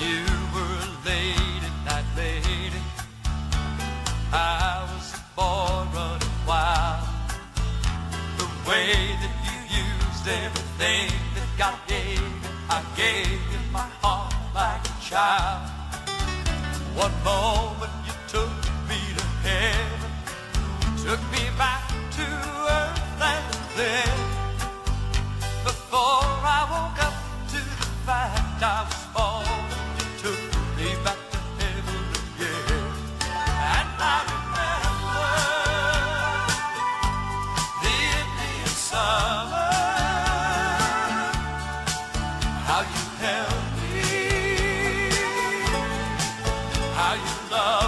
You were a lady, that lady. I was a boy running wild. The way that you used everything that God gave I gave you my heart like a child. One moment you took me to heaven, took me back. how you love.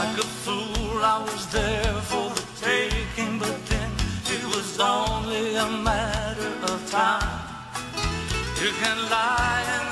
Like a fool, I was there for the taking, but then it was only a matter of time. You can lie